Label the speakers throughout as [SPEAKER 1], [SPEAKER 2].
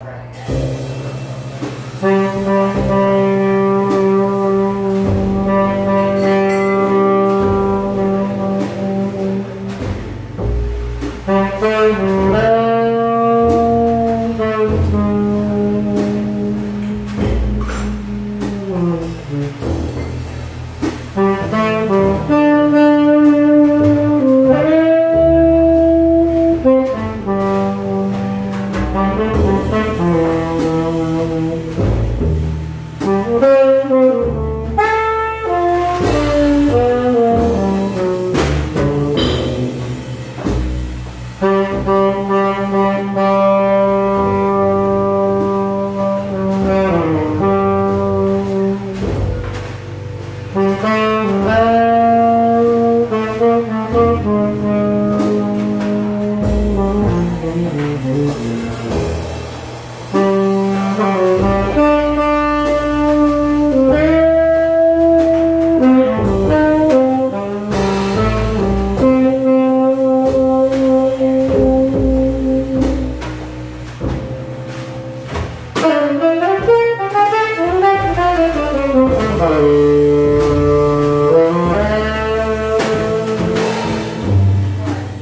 [SPEAKER 1] Thank you.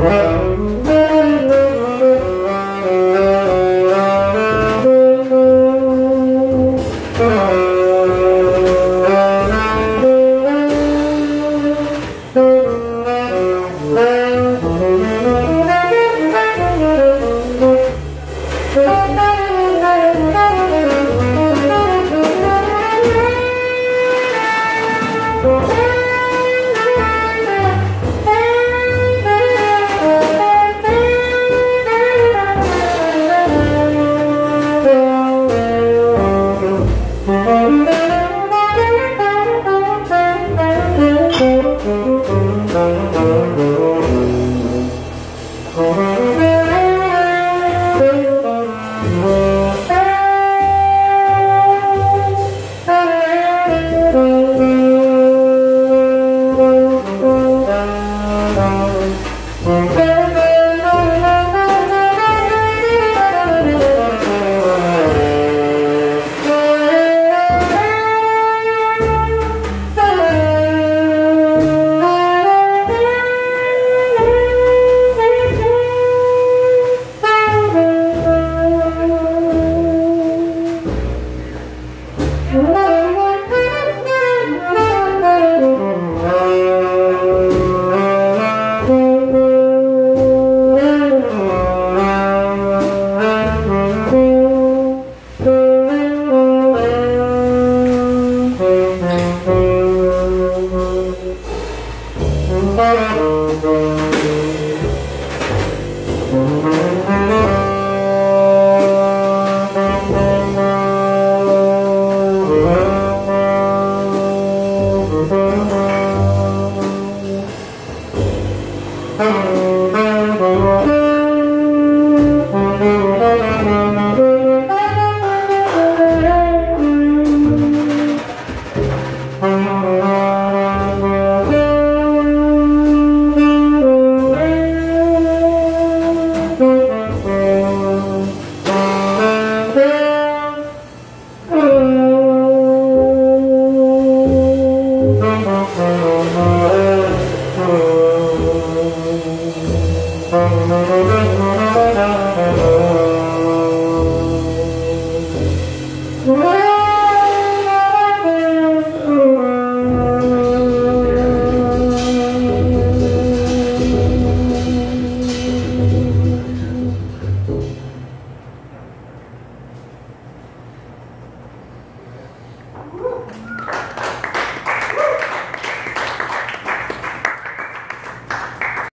[SPEAKER 1] Thank